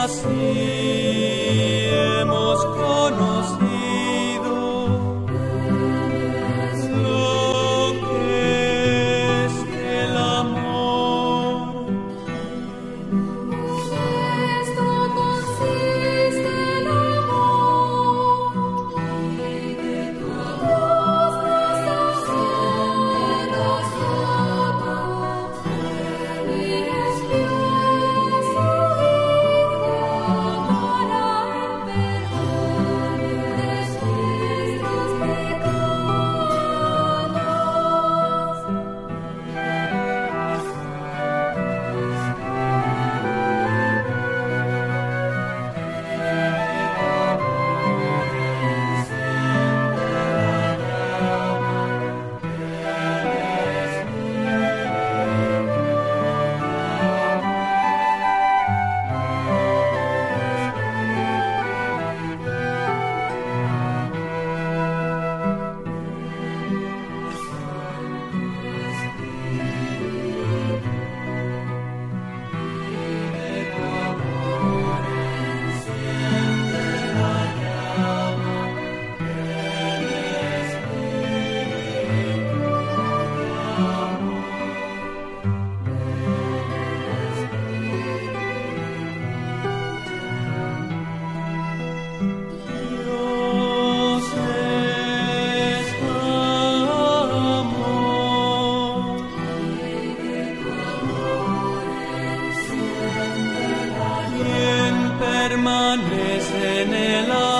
hemos permanece en el amor